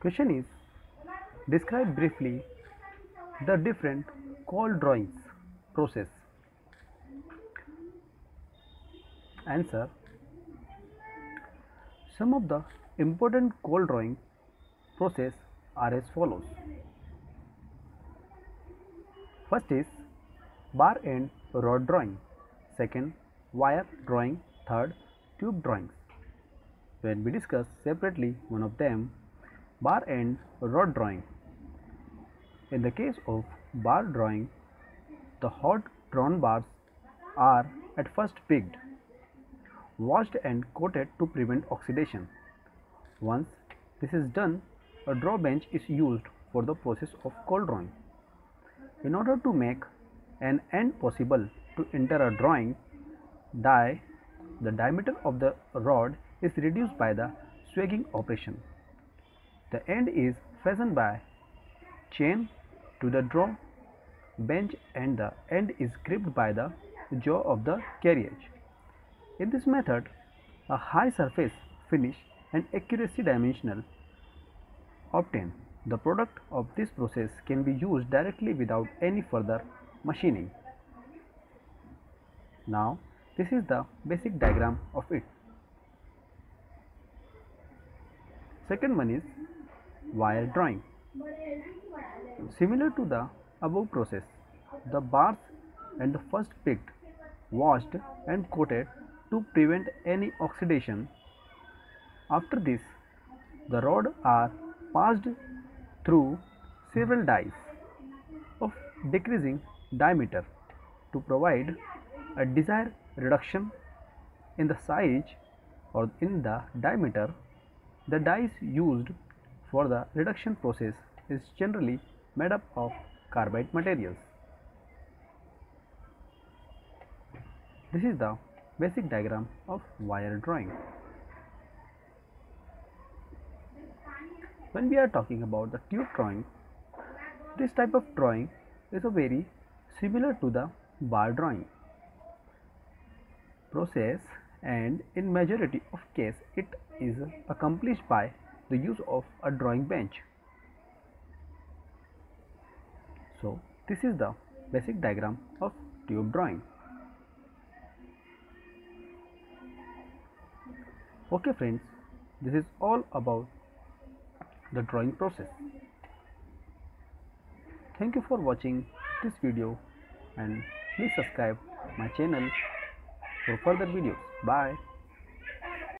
Question is Describe briefly the different cold drawings process. Answer Some of the important cold drawing process are as follows. First is bar and rod drawing. Second, wire drawing. Third, tube drawings. When we discuss separately one of them, bar and rod drawing. In the case of bar drawing, the hot drawn bars are at first picked, washed and coated to prevent oxidation. Once this is done, a draw bench is used for the process of cold drawing. In order to make an end possible to enter a drawing die, the diameter of the rod is reduced by the swaging operation. The end is fastened by chain to the draw bench and the end is gripped by the jaw of the carriage. In this method, a high surface finish and accuracy dimensional obtained. The product of this process can be used directly without any further machining. Now, this is the basic diagram of it. Second one is wire drawing. Similar to the above process, the bars and the first picked, washed and coated to prevent any oxidation. After this, the rod are passed through several dies of decreasing diameter to provide a desired reduction in the size or in the diameter. The dies used for the reduction process is generally made up of carbide materials. This is the basic diagram of wire drawing. When we are talking about the tube drawing, this type of drawing is a very similar to the bar drawing process and in majority of case it is accomplished by the use of a drawing bench. So this is the basic diagram of tube drawing. Okay friends, this is all about the drawing process. Thank you for watching this video and please subscribe my channel for further videos. Bye.